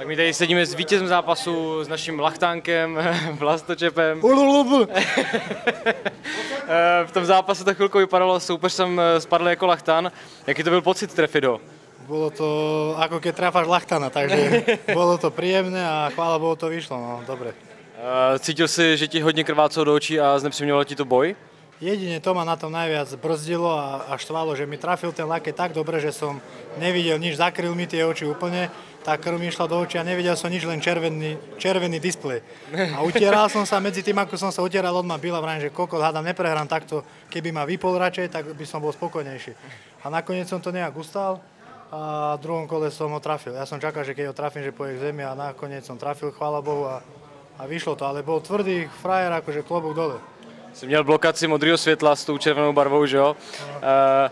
Tak my tady sedíme s vítězem zápasu, s naším lachtánkem, Vlastočepem. Eh, v tom zápase to chvilku vypadalo, soupeř jsem eh, spadl jako lachtán. Jaký to byl pocit Trefido? Bolo to ako keď trafáš lachtana, takže bolo to príjemné a chvála Bohu to vyšlo, no dobre. Eh, Cítil si, že ti hodně krvácelo do očí a znepříjemňovalo ti to boj? Jedine to ma na tom najviac brzdilo a, a štvalo, že mi trafil ten laket tak dobre, že som nevidel nič, zakryl mi tie oči úplne, tá krv mi išla do očí a nevidel som nič, len červený, červený displej. A utieral som sa, medzi tým, ako som sa utieral, on ma byla, vrajím, že kokot, hádam, neprehrám takto, keby ma vypol radšej, tak by som bol spokojnejší. A nakoniec som to nejak ustal a v druhom kole som ho trafil. Ja som čakal, že keď ho trafím, že pôjde k zemi a nakoniec som trafil, chvála Bohu a, a vyšlo to, ale bol tvrdý frajer, akože klobúk dole. Jsi měl blokaci modrého světla s tou červenou barvou, že jo? Eh,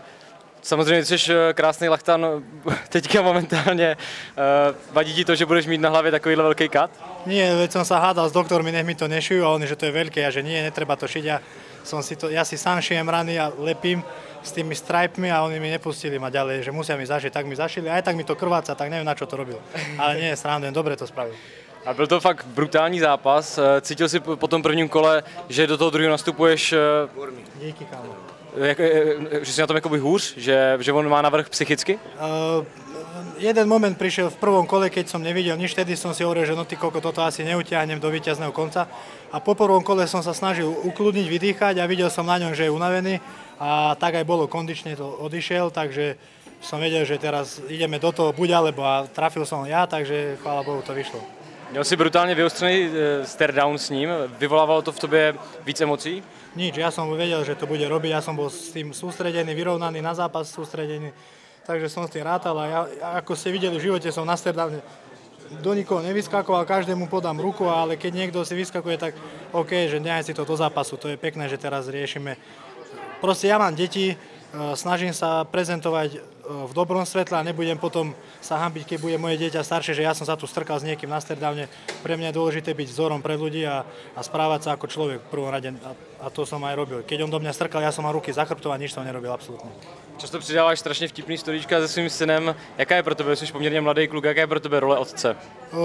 Samozřejmě jsi eh, krásný lachtan, teďka momentálně. Eh, Vadí ti to, že budeš mít na hlavě takovýhle velký kat? Nie, veď som sa hádal s doktormi, nech mi to nešijú a oni, že to je veľké a že nie, netreba to šiť. Ja, som si, to, ja si sám šijem rany a lepím s tými stripmi a oni mi nepustili ma ďalej, že musia mi zašiť, tak mi zašili, aj tak mi to krváca, tak neviem, na čo to robil. Ale nie, srandujem, dobre to spravil. A byl to fakt brutální zápas. Eh, Cítil si po tom prvním kole, že do toho druhého nastupuješ, eh, Díky, kámo. jak, eh, že si na tom jakoby hůř, že, že on má navrh psychicky? Uh, jeden moment prišiel v prvom kole, keď som nevidel nič, vtedy som si hovoril, že no ty koko, toto asi neutiahnem do víťazného konca. A po prvom kole som sa snažil ukludniť, vydýchať a videl som na ňom, že je unavený a tak aj bolo, kondične to odišiel, takže som vedel, že teraz ideme do toho buď alebo a trafil som ja, takže chvála Bohu to vyšlo. Měl si brutálně vyostřený eh, stare down s ním, vyvolávalo to v tobě víc emocí? Nič, ja som vedel, že to bude robiť, ja som bol s tým sústredený, vyrovnaný na zápas sústredený, takže som s tým rátal a ja, ako ste videli v živote, som na Sterdávne do nikoho nevyskakoval, každému podám ruku, ale keď niekto si vyskakuje, tak OK, že nehaj si to do zápasu, to je pekné, že teraz riešime. Proste ja mám deti, e, snažím sa prezentovať v dobrom svetle a nebudem potom sa hambiť, keď bude moje dieťa staršie, že ja som sa tu strkal s niekým na Sterdávne. Pre mňa je dôležité byť vzorom pre ľudí a, a správať sa ako človek v prvom rade a, a to som aj robil. Keď on do mňa strkal, ja som mal ruky za chrbtom a nič som nerobil absolútne. Často přidáváš strašně vtipný storíčka se svým synem. Jaká je pro tebe, jsi poměrně mladý kluk, jaká je pro tebe role otce?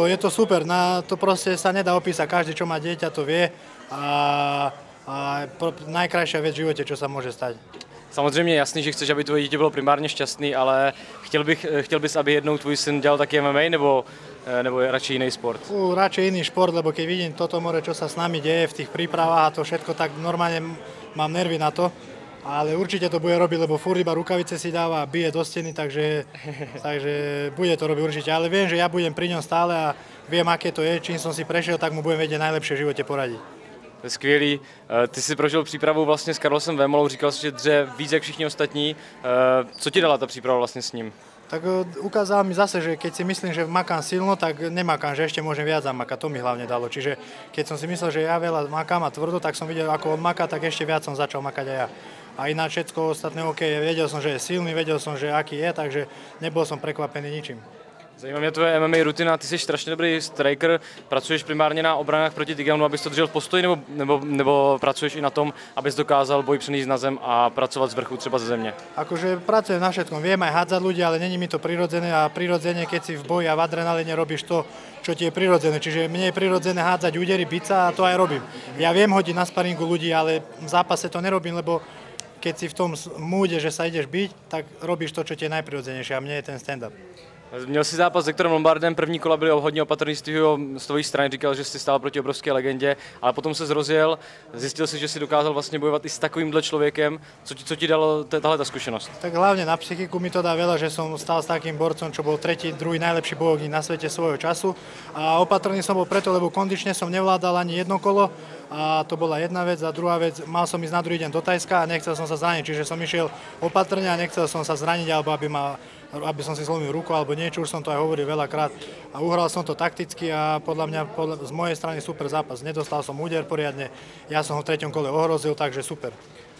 Je to super, na to proste sa nedá opísať, každý, čo má dieťa, to vie a, a najkrajšia vec v živote, čo sa môže stať. Samozřejmě jasný, že chceš, aby tvoje dítě bylo primárně šťastný, ale chtěl, bych, chtěl bys, aby jednou tvůj syn dělal taky MMA nebo, eh, nebo je radši jiný sport? Fú, radšej iný šport, lebo keď vidím toto more, čo sa s nami deje v tých prípravách a to všetko, tak normálne mám nervy na to. Ale určite to bude robiť, lebo furt iba rukavice si dáva a bije do steny, takže, takže bude to robiť určite. Ale viem, že ja budem pri ňom stále a viem, aké to je, čím som si prešiel, tak mu budem vedieť najlepšie v živote poradiť. Skvělý. Eh, Ty jsi prožil přípravu vlastně s Carlosem Vémolou, říkal jsi, že dře víc jak všichni ostatní. Eh, Co ti dala ta příprava vlastně s ním? Tak e, ukázal mi zase, že keď si myslím, že makám silno, tak nemakám, že ešte môžem viac zamakať. To mi hlavne dalo. Čiže keď som si myslel, že ja veľa makám a tvrdo, tak som videl, ako on maká, tak ešte viac som začal makať aj ja. A ináč všetko ostatné OK, vedel som, že je silný, vedel som, že aký je, takže nebol som prekvapený ničím. Zajímá mě tvoje MMA rutina, ty jsi strašně dobrý striker, pracuješ primárně na obranách proti takedownu, abys to držel v postoji, nebo, nebo, nebo pracuješ i na tom, abys dokázal boj přenést na zem a pracovat z vrchu třeba ze země? Akože pracujem na všetkom, viem aj hádzať ľudí, ale není mi to prirodzené a prirodzene, keď si v boji a v adrenalíne robíš to, čo ti je prirodzené. Čiže mne je prirodzené hádzať údery, biť sa a to aj robím. Ja viem hodiť na sparingu ľudí, ale v zápase to nerobím, lebo keď si v tom múde, že sa ideš byť, tak robíš to, čo ti je najprirodzenejšie a mne je ten stand-up. Měl jsi zápas s Viktorem Lombardem, první kola byly hodně opatrný z tvýho- z tvojí strany, říkal, že jsi stál proti obrovské legendě, ale potom se zrozil, zjistil si, že si dokázal vlastně bojovat i s takovýmhle člověkem. Co ti, co ti dalo tahle ta zkušenost? Tak hlavne na psychiku mi to dá veľa, že som stal s takým borcom, čo bol tretí, druhý najlepší bojovník na svete svojho času. A opatrný som bol preto, lebo kondične som nevládal ani jedno kolo a to bola jedna vec. A druhá vec, mal som ísť na druhý deň do Tajska a nechcel som sa zraniť, čiže som išiel opatrne a nechcel som sa zraniť, alebo aby, ma, aby som si zlomil ruku, alebo niečo, už som to aj hovoril veľakrát. A uhral som to takticky a podľa mňa podľa, z mojej strany super zápas. Nedostal som úder poriadne, ja som ho v treťom kole ohrozil, takže super.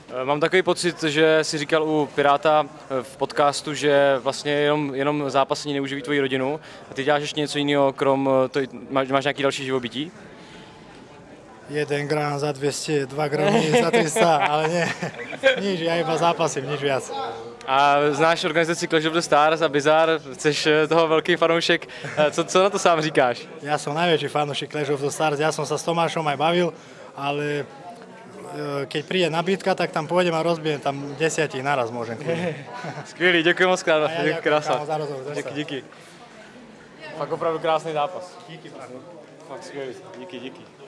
Eh, Mám takový pocit, že si říkal u Piráta eh, v podcastu, že vlastně jenom, jenom zápasení neuživí tvoji rodinu a ty děláš ještě něco jiného, krom eh, to, máš, máš nějaký další živobytí? 1 gram za 200, 2 gramy za 300, ale nie, nič, ja iba zápasím, nič viac. A znáš organizaci Clash of the Stars a Bizarre, jsi eh, toho velký fanoušek. Eh, Co, co na to sám říkáš? Ja som najväčší fanúšik Clash of the Stars, ja som sa s Tomášom aj bavil, ale e, keď príde nabídka, tak tam pôjdem a rozbijem tam desiatich naraz môžem. Skvělý, děkuji moc krát, ja ďakujem, krása. kámo, za rozhovor, Díky, díky. Fakt opravdu krásný zápas. Díky. Fakt skvělý, díky, díky.